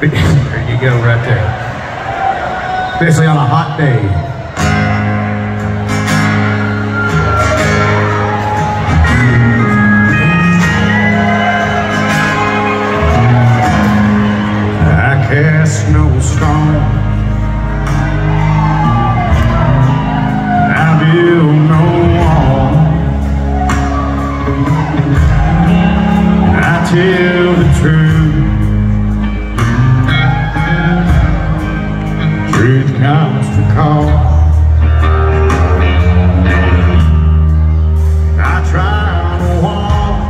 There you go, right there. Especially on a hot day. Comes to call. I try to walk.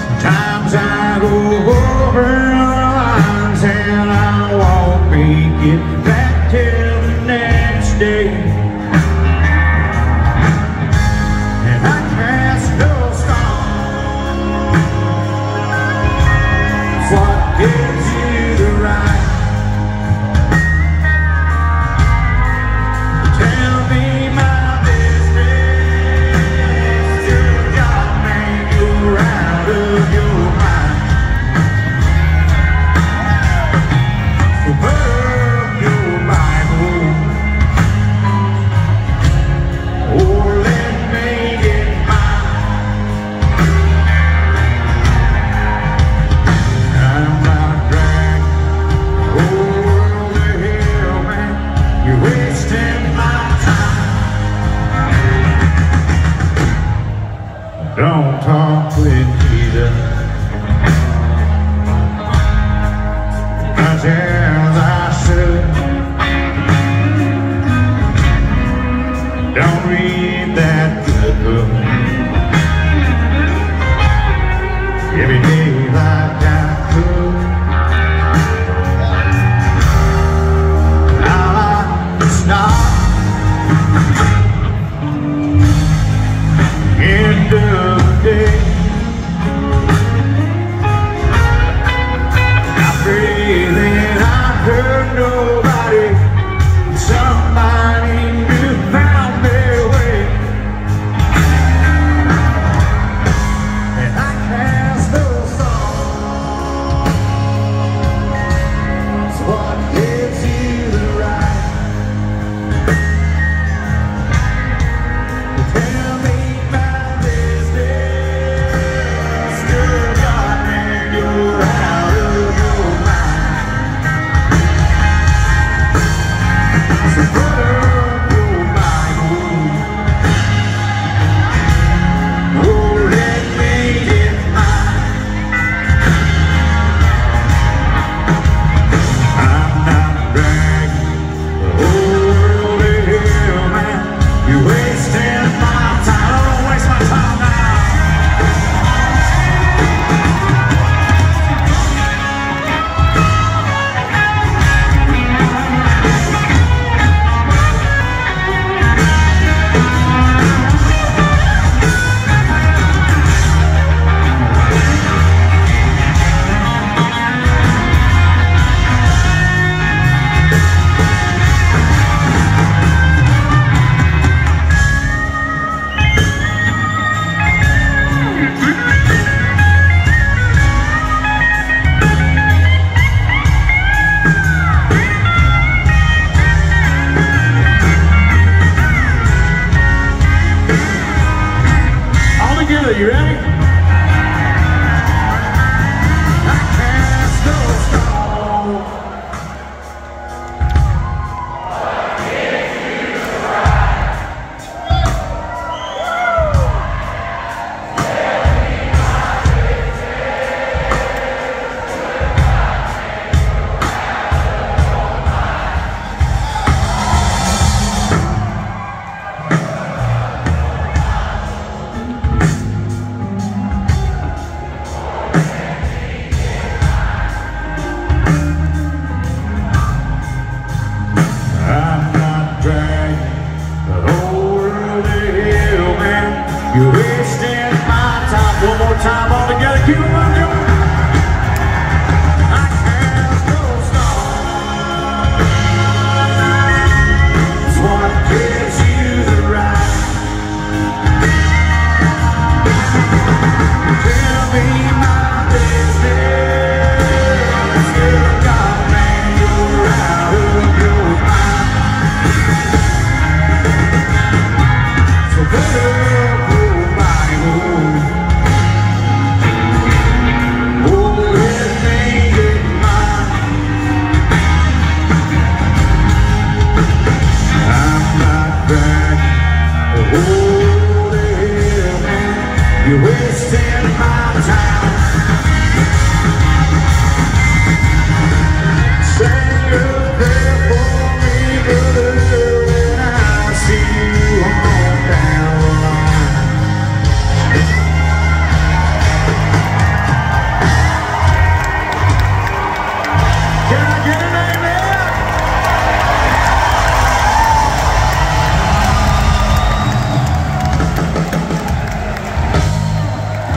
Sometimes I go over lines and I won't make know You're wasting my time.